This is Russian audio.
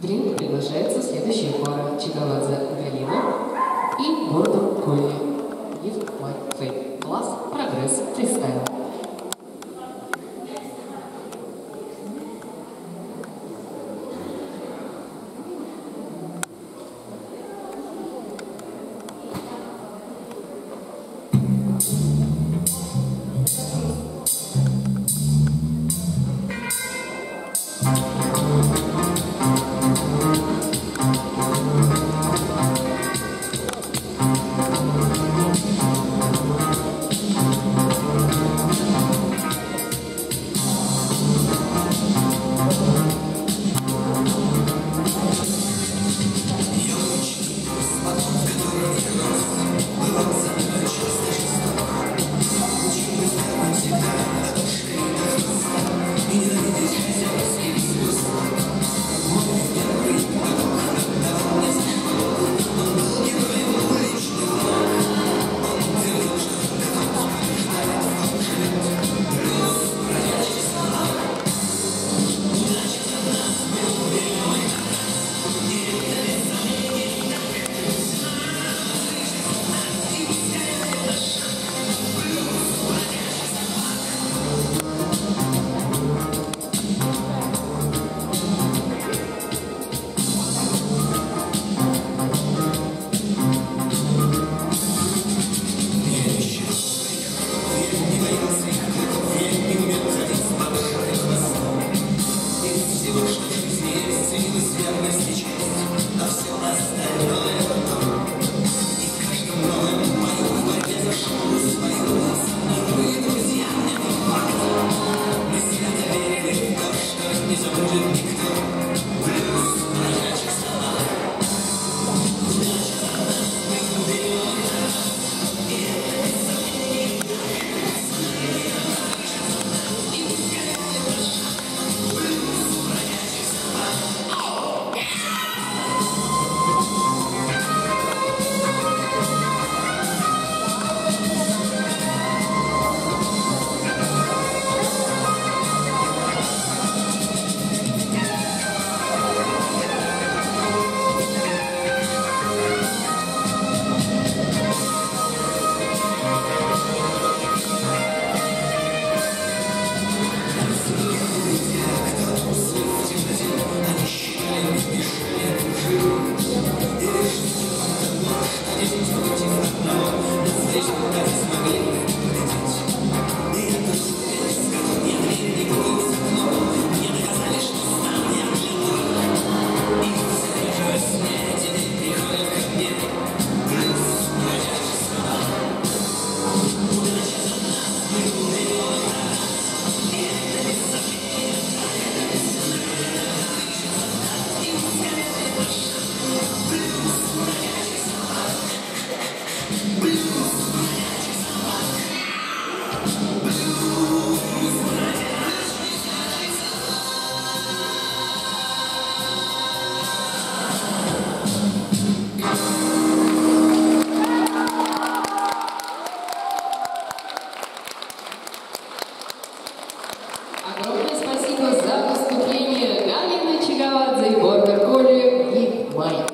В ринг приглашаются следующие пары Чигаладзе Галина и Гордон Колли. Give my fame. Класс, прогресс, фристайл. не забудет Огромное спасибо за выступление Галины Чигавадзе, Бомбер Коли и Майк.